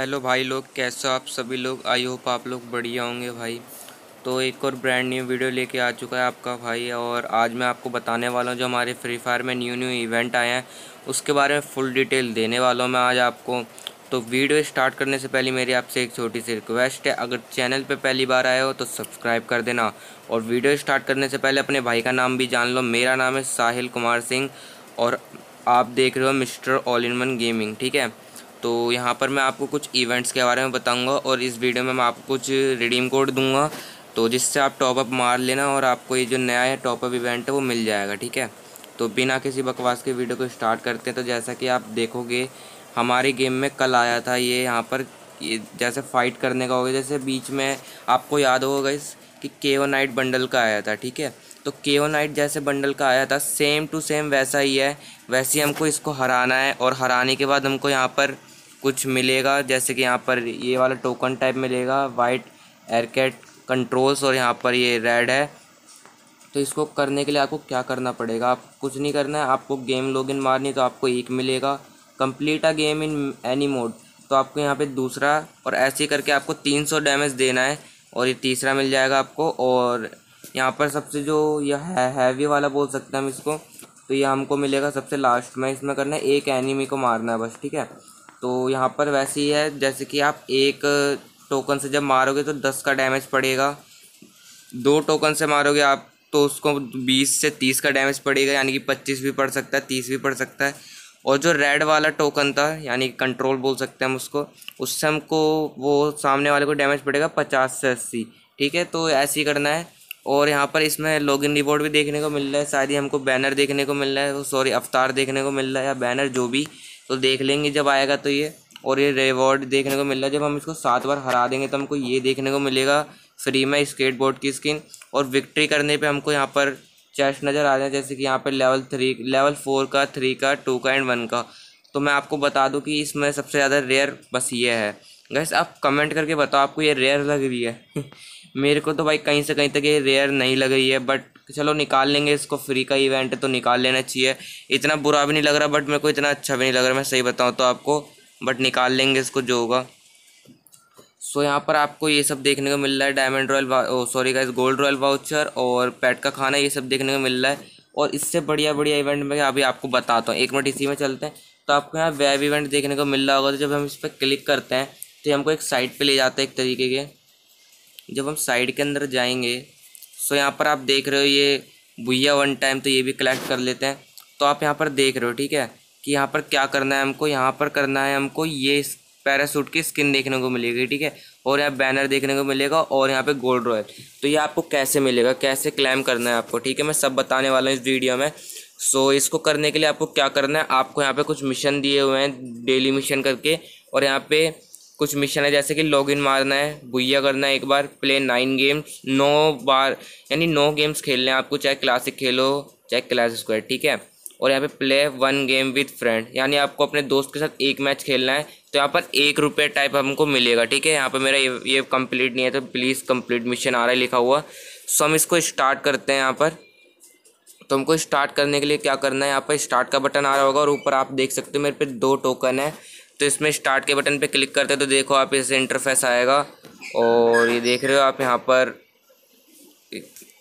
Hello भाई लोग, कैसे हो आप सभी लोग? आई होप आप लोग बढ़िया होंगे भाई। तो एक और ब्रांड न्यू वीडियो लेके आ चुका है आपका भाई और आज मैं आपको बताने वाला हूँ जो हमारे फ्री फायर में न्यू न्यू इवेंट आए हैं, उसके बारे में फुल डिटेल देने वाला हूँ मैं आज आपको। तो वीडियो स्टार्ट करने से पहले मेरी आपसे एक छोटी सी रिक्वेस्ट है, अगर चैनल पर पहली बार आए हो तो सब्सक्राइब कर देना और वीडियो स्टार्ट करने से पहले अपने भाई का नाम भी जान लो। मेरा नाम है साहिल कुमार सिंह और आप देख रहे हो mister all in one gaming ठीक है? तो यहाँ पर मैं आपको कुछ इवेंट्स के बारे में बताऊँगा और इस वीडियो में मैं आपको कुछ रिडीम कोड दूँगा। तो जिससे आप टॉपअप मार लेना और आपको ये जो नया है टॉपअप इवेंट है, वो मिल जाएगा, ठीक है? तो बिना किसी बकवास के वीडियो को स्टार्ट करते हैं। तो जैसा कि आप देखोगे, हमारे गेम में कल आया था ये यहाँ पर, ये जैसे फाइट करने का होगा जैसे बीच में आपको याद होगा इस कि केओ नाइट बंडल का आया था, ठीक है? तो केओ नाइट जैसे बंडल का आया था सेम टू सेम वैसा ही है। वैसे ही हमको इसको हराना है और हराने के बाद हमको यहाँ पर कुछ मिलेगा, जैसे कि यहाँ पर ये वाला टोकन टाइप मिलेगा वाइट एयरकेट कंट्रोल्स और यहाँ पर ये रेड है। तो इसको करने के लिए आपको क्या करना पड़ेगा? आप कुछ नहीं करना है, आपको गेम लॉगिन मारनी तो आपको एक मिलेगा। Complete a game in any mode तो आपको यहाँ पे दूसरा और ऐसे करके आपको 300 डैमेज देना है और ये तीसरा मिल जाएगा आपको। और यहाँ पर सबसे जो यह है हैवी वाला बोल सकते हैं हम इसको तो ये हमको मिलेगा सबसे लास्ट में। इसमें करना है, एक एनिमी को मारना है बस, ठीक है? तो यहाँ पर वैसे ही है, जैसे कि आप एक टोकन से जब मारोगे तो दस का डैमेज पड़ेगा। दो टोकन से मारोगे आप तो उसको बीस से तीस का डैमेज पड़ेगा, यानी कि पच्चीस भी पड़ सकता है, तीस भी पड़ सकता है। और जो रेड वाला टोकन था, यानी कंट्रोल बोल सकते हैं हम उसको, उससे हमको वो सामने वाले को डैमेज पड़ेगा पचास से अस्सी। ठीक है तो ऐसे ही करना है। और यहाँ पर इसमें लॉगिन रिपोर्ट भी देखने को मिल रहा है, शायद ही हमको बैनर देखने को मिल रहा है सॉरी अवतार देखने को मिल रहा है या बैनर जो भी। तो देख लेंगे जब आएगा तो ये। और ये रिवॉर्ड देखने को मिल रहा है। जब हम इसको सात बार हरा देंगे तो हमको ये देखने को मिलेगा। फ्री में स्केट बोर्ड की स्किन और विक्ट्री करने पे हमको यहाँ पर चेस्ट नज़र आ रहे हैं। जैसे कि यहाँ पर लेवल थ्री लेवल फोर का थ्री का टू का एंड वन का। तो मैं आपको बता दूँ कि इसमें सबसे ज़्यादा रेयर बस ये है। गैस आप कमेंट करके बताओ, आपको ये रेयर लग रही है? मेरे को तो भाई कहीं से कहीं तक ये रेयर नहीं लग रही है बट चलो निकाल लेंगे इसको फ्री का इवेंट है तो निकाल लेना चाहिए। इतना बुरा भी नहीं लग रहा बट मेरे को इतना अच्छा भी नहीं लग रहा मैं सही बताऊँ तो आपको। बट निकाल लेंगे इसको जो होगा। सो so, यहाँ पर आपको ये सब देखने को मिल रहा है diamond royal sorry guys gold royal voucher और पेट का खाना ये सब देखने को मिल रहा है। और इससे बढ़िया बढ़िया इवेंट मैं अभी आपको बताता हूँ। एक मिनट इसी में चलते हैं। तो आपको यहाँ वेब इवेंट देखने को मिल रहा होगा तो जब हम इस पर क्लिक करते हैं तो हमको एक साइट पे ले जाता है एक तरीके के। जब हम साइड के अंदर जाएँगे सो यहाँ पर आप देख रहे हो ये भुया वन टाइम तो ये भी कलेक्ट कर लेते हैं। तो आप यहाँ पर देख रहे हो, ठीक है, कि यहाँ पर क्या करना है हमको, यहाँ पर करना है हमको ये पैरासूट की स्किन देखने को मिलेगी, ठीक है, और यहाँ बैनर देखने को मिलेगा और यहाँ पे गोल्ड रॉयल तो ये आपको कैसे मिलेगा, कैसे क्लेम करना है आपको, ठीक है, मैं सब बताने वाला हूँ इस वीडियो में। सो इसको करने के लिए आपको क्या करना है, आपको यहाँ पे कुछ मिशन दिए हुए हैं डेली मिशन करके, और यहाँ पे कुछ मिशन है, जैसे कि लॉगिन मारना है भुया करना है एक बार प्ले नाइन गेम्स नौ बार, यानी नौ गेम्स खेलने हैं आपको, चाहे क्लासिक खेलो, चाहे क्लास स्क्वायर ठीक है? और यहाँ पे play one game with friend यानी आपको अपने दोस्त के साथ एक मैच खेलना है तो यहाँ पर एक रुपये टाइप हमको मिलेगा, ठीक है? यहाँ पर मेरा ये ये नहीं है तो प्लीज़ कंप्लीट मिशन आ रहा है, लिखा हुआ। सो हम इसको स्टार्ट करते हैं यहाँ पर। तो हमको स्टार्ट करने के लिए क्या करना है, यहाँ पर स्टार्ट का बटन आ रहा होगा, और ऊपर आप देख सकते हो मेरे पे दो टोकन है। तो इसमें स्टार्ट के बटन पे क्लिक करते हैं तो देखो आप इसे इंटरफेस आएगा। और ये देख रहे हो आप यहाँ पर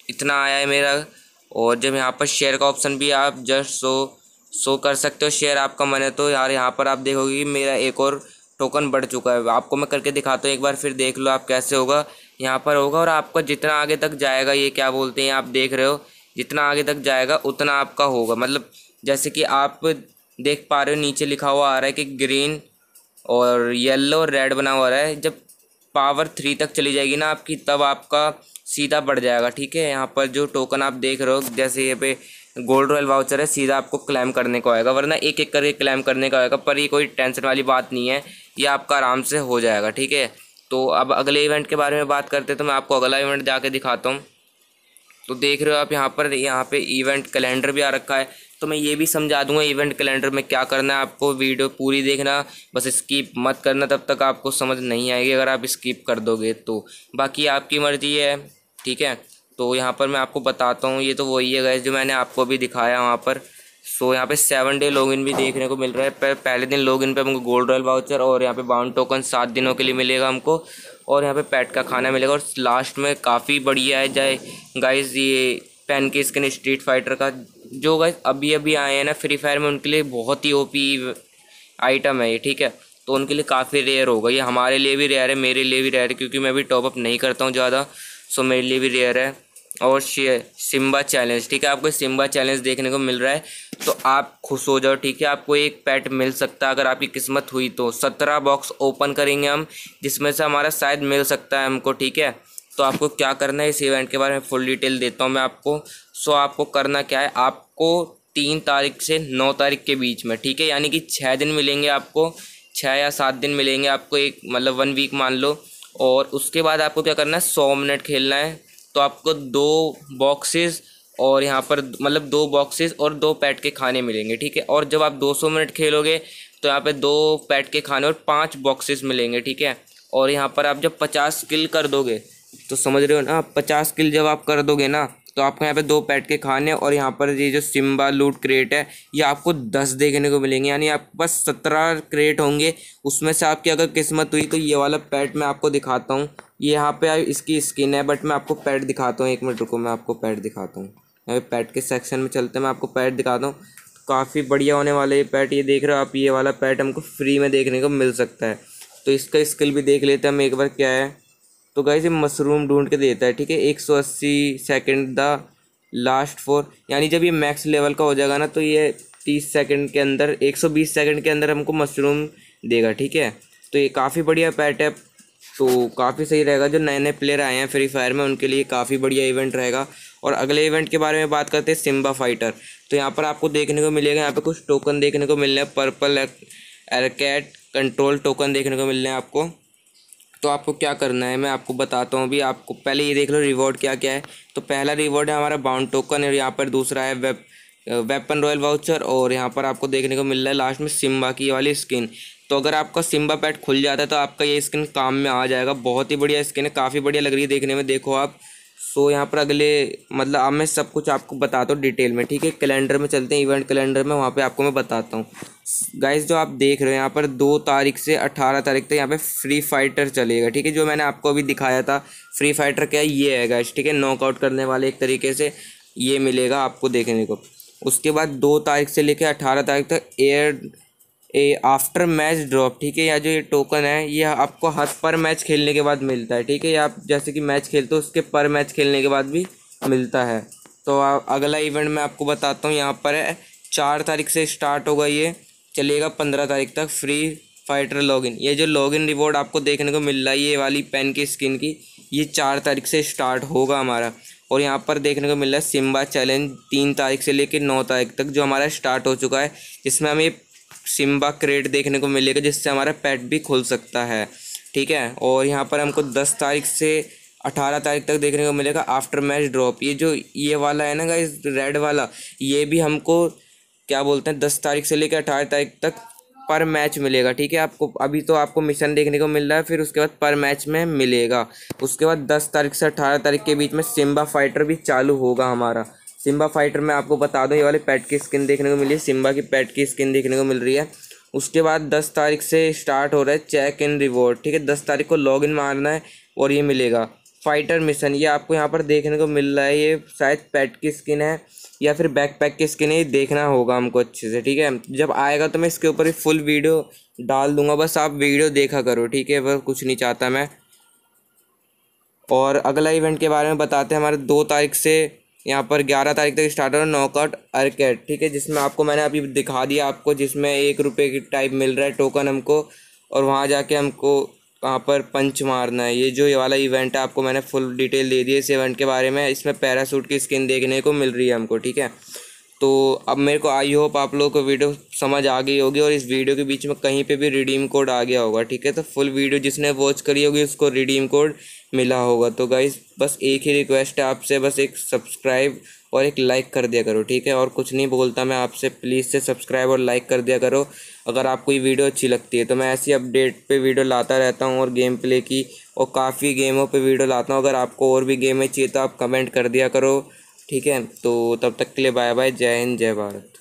इतना आया है मेरा। और जब यहाँ पर शेयर का ऑप्शन भी आप जस्ट सो शो कर सकते हो। शेयर आपका मन है तो यार यहाँ पर आप देखोगे कि मेरा एक और टोकन बढ़ चुका है। आपको मैं करके दिखाता हूँ, एक बार फिर देख लो आप कैसे होगा। यहाँ पर होगा और आपका जितना आगे तक जाएगा, ये क्या बोलते हैं आप देख रहे हो, जितना आगे तक जाएगा उतना आपका होगा। मतलब जैसे कि आप देख पा रहे हो, नीचे लिखा हुआ आ रहा है कि ग्रीन और येलो और रेड बना हुआ है। जब पावर थ्री तक चली जाएगी ना आपकी, तब आपका सीधा बढ़ जाएगा, ठीक है? यहाँ पर जो टोकन आप देख रहे हो, जैसे ये पे गोल्ड रॉयल वाउचर है, सीधा आपको क्लेम करने को आएगा, वरना एक एक करके क्लेम करने का आएगा, पर ये कोई टेंशन वाली बात नहीं है। ये आपका आराम से हो जाएगा, ठीक है? तो अब अगले इवेंट के बारे में बात करते हैं तो मैं आपको अगला इवेंट जाके दिखाता हूँ। तो देख रहे हो आप यहाँ पर, यहाँ पे इवेंट कैलेंडर भी आ रखा है। तो मैं ये भी समझा दूँगा इवेंट कैलेंडर में क्या करना है। आपको वीडियो पूरी देखना, बस स्किप मत करना, तब तक आपको समझ नहीं आएगी अगर आप स्किप कर दोगे तो। बाकी आपकी मर्ज़ी है, ठीक है? तो यहाँ पर मैं आपको बताता हूँ, ये तो वही है गैस जो मैंने आपको भी दिखाया वहाँ पर। सो यहाँ पे सेवन डे लॉगिन भी देखने को मिल रहा है। पहले दिन लॉगिन पे हमको गोल्ड रॉयल वाउचर और यहाँ पे बाउंड टोकन सात दिनों के लिए मिलेगा हमको। और यहाँ पे पेट का खाना मिलेगा और लास्ट में काफ़ी बढ़िया है। जाए गाइस ये पेन के स्किन स्ट्रीट फाइटर का जो गाइस अभी अभी आए हैं ना फ्री फायर में, उनके लिए बहुत ही ओपी आइटम है ये, ठीक है? तो उनके लिए काफ़ी रेयर होगा। ये हमारे लिए भी रेयर है, मेरे लिए भी रेयर है, क्योंकि मैं अभी टॉपअप नहीं करता हूँ ज़्यादा सो मेरे लिए भी रेयर है। और सिम्बा चैलेंज, ठीक है? आपको सिम्बा चैलेंज देखने को मिल रहा है तो आप खुश हो जाओ, ठीक है? आपको एक पैट मिल सकता है, अगर आपकी किस्मत हुई तो। सत्रह बॉक्स ओपन करेंगे हम, जिसमें से हमारा शायद मिल सकता है हमको, ठीक है? तो आपको क्या करना है, इस इवेंट के बारे में फुल डिटेल देता हूँ मैं आपको। सो आपको करना क्या है, आपको तीन तारीख से नौ तारीख के बीच में, ठीक है? यानी कि छः दिन मिलेंगे आपको छः या सात दिन मिलेंगे आपको, एक मतलब वन वीक मान लो। और उसके बाद आपको क्या करना है, सौ मिनट खेलना है तो आपको दो बॉक्सेस और यहाँ पर मतलब दो बॉक्सेस और दो पैट के खाने मिलेंगे, ठीक है? और जब आप 200 मिनट खेलोगे तो यहाँ पे दो पैट के खाने और पाँच बॉक्सेस मिलेंगे, ठीक है? और यहाँ पर आप जब पचास किल कर दोगे तो समझ रहे हो ना? पचास किल जब आप कर दोगे ना तो आपको यहाँ पे दो पैट के खाने और यहाँ पर ये जो सिम्बा लूट क्रेट है, ये आपको दस देखने को मिलेंगे। यानी आपके पास सत्रह क्रेट होंगे। उसमें से आपकी अगर किस्मत हुई तो ये वाला पैट मैं आपको दिखाता हूँ। ये यहाँ पे इसकी स्किन है, बट मैं आपको पैट दिखाता हूँ। एक मिनट रुको, मैं आपको पैट दिखाता हूँ। यहाँ पे पैट के सेक्शन में चलते मैं आपको पैट दिखाता हूँ। काफ़ी बढ़िया होने वाले ये पैट, ये देख रहे हो आप, ये वाला पैट हमको फ्री में देखने को मिल सकता है। तो इसका स्किल भी देख लेते हैं हम एक बार क्या है। तो गाइस ये मशरूम ढूंढ के देता है, ठीक है? एक सौ अस्सी सेकेंड द लास्ट फोर यानी जब ये मैक्स लेवल का हो जाएगा ना तो ये तीस सेकेंड के अंदर, एक सौ बीस सेकंड के अंदर हमको मशरूम देगा, ठीक है? तो ये काफ़ी बढ़िया पैट है तो काफ़ी सही रहेगा। जो नए नए प्लेयर आए हैं फ्री फायर में, उनके लिए काफ़ी बढ़िया इवेंट रहेगा। और अगले इवेंट के बारे में बात करते हैं सिम्बा फाइटर तो यहाँ पर आपको देखने को मिलेगा, यहाँ पे कुछ टोकन देखने को मिल रहे हैं पर्पल एरकेट कंट्रोल टोकन देखने को मिल रहे हैं आपको। तो आपको क्या करना है, मैं आपको बताता हूँ। अभी आपको पहले ये देख लो रिवॉर्ड क्या क्या है। तो पहला रिवॉर्ड है हमारा बाउंड टोकन और यहाँ पर दूसरा है वेप वेपन रॉयल वाउचर और यहाँ पर आपको देखने को मिल रहा है लास्ट में सिम्बा की वाली स्किन तो अगर आपका सिम्बा पैट खुल जाता है तो आपका ये स्किन काम में आ जाएगा। बहुत ही बढ़िया स्किन है, काफ़ी बढ़िया लग रही है देखने में, देखो आप। सो so, यहाँ पर अगले मतलब अब मैं सब कुछ आपको बताता हूँ डिटेल में ठीक है? कैलेंडर में चलते हैं इवेंट कैलेंडर में वहाँ पे आपको मैं बताता हूँ। गाइस जो आप देख रहे हो यहाँ पर दो तारीख से अठारह तारीख तक यहाँ पे फ्री फाइटर चलेगा ठीक है? जो मैंने आपको अभी दिखाया था फ्री फाइटर क्या ये है गाइस ठीक है? नॉकआउट करने वाले एक तरीके से ये मिलेगा आपको देखने को। उसके बाद दो तारीख से लेकर अठारह तारीख तक air a after match drop ठीक है? या जो ये टोकन है, ये आपको हर पर मैच खेलने के बाद मिलता है, ठीक है? या आप जैसे कि मैच खेलते हो, उसके पर मैच खेलने के बाद भी मिलता है। तो अगला इवेंट मैं आपको बताता हूँ, यहाँ पर है, चार तारीख से स्टार्ट होगा ये, चलेगा पंद्रह तारीख तक फ्री फाइटर लॉगिन ये जो लॉगिन रिवॉर्ड आपको देखने को मिल रहा है, ये वाली पेन की स्किन की, ये चार तारीख से स्टार्ट होगा हमारा। और यहाँ पर देखने को मिल रहा है सिम्बा चैलेंज तीन तारीख से लेकर नौ तारीख तक जो हमारा स्टार्ट हो चुका है, जिसमें हमें सिम्बा क्रेट देखने को मिलेगा, जिससे हमारा पेट भी खुल सकता है। ठीक है? और यहाँ पर हमको दस तारीख से अठारह तारीख तक देखने को मिलेगा आफ्टर मैच ड्रॉप ये जो ये वाला है ना गाइस रेड वाला, ये भी हमको क्या बोलते हैं, दस तारीख से लेकर अठारह तारीख तक पर मैच मिलेगा। ठीक है? आपको, अभी तो आपको मिशन देखने को मिल रहा है, फिर उसके बाद पर मैच में मिलेगा। उसके बाद दस तारीख से अठारह तारीख के बीच में सिम्बा फाइटर भी चालू होगा हमारा। सिम्बा फाइटर, में आपको बता दूँ, ये वाले पैट की स्किन देखने को मिली है, सिम्बा की पैट की स्किन देखने को मिल रही है। उसके बाद दस तारीख से स्टार्ट हो रहा है चेक इन रिवॉर्ड, ठीक है? दस तारीख को लॉग इन मारना है और ये मिलेगा। फाइटर मिशन, ये आपको यहाँ पर देखने को मिल रहा है, ये शायद पैट की स्किन है या फिर बैक पैक की स्किन है, ये देखना होगा हमको अच्छे से, ठीक है? जब आएगा तो मैं इसके ऊपर ही फुल वीडियो डाल दूँगा, बस आप वीडियो देखा करो, ठीक है? बस कुछ नहीं चाहता मैं। और अगला इवेंट के बारे में बताते हैं, हमारे दो तारीख से यहाँ पर ग्यारह तारीख तक स्टार्ट रहा है नॉकआउट अर्केट ठीक है? जिसमें आपको मैंने अभी दिखा दिया आपको, जिसमें एक रुपये की टाइप मिल रहा है टोकन हमको, और वहाँ जाके हमको वहाँ पर पंच मारना है। ये जो ये वाला इवेंट है, आपको मैंने फुल डिटेल दे दी है इस इवेंट के बारे में। इसमें पैरासूट की स्किन देखने को मिल रही है हमको, ठीक है? तो अब मेरे को आई होप आप लोगों को वीडियो समझ आ गई होगी और इस वीडियो के बीच में कहीं पे भी रिडीम कोड आ गया होगा, ठीक है? तो फुल वीडियो जिसने वॉच करी होगी, उसको रिडीम कोड मिला होगा। तो गाइज़ बस एक ही रिक्वेस्ट है आपसे, बस एक सब्सक्राइब और एक लाइक कर दिया करो, ठीक है? और कुछ नहीं बोलता मैं आपसे प्लीज़ से सब्सक्राइब और लाइक कर दिया करो। अगर आपको ये वीडियो अच्छी लगती है तो मैं ऐसी अपडेट पे वीडियो लाता रहता हूँ और गेम प्ले की और काफ़ी गेमों पे वीडियो लाता हूँ। अगर आपको और भी गेमें चाहिए तो आप कमेंट कर दिया करो। ठीक है तो तब तक के लिए बाय बाय जय हिंद जय भारत।